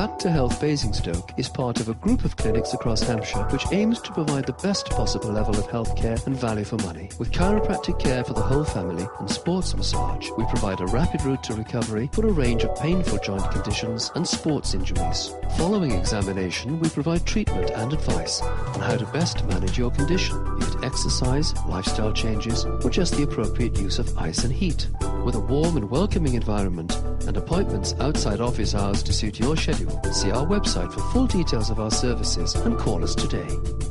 Back to Health Basingstoke is part of a group of clinics across Hampshire which aims to provide the best possible level of healthcare and value for money. With chiropractic care for the whole family and sports massage, we provide a rapid route to recovery for a range of painful joint conditions and sports injuries. Following examination, we provide treatment and advice on how to best manage your condition, be it exercise, lifestyle changes, or just the appropriate use of ice and heat. With a warm and welcoming environment and appointments outside office hours to suit your schedule, see our website for full details of our services and call us today.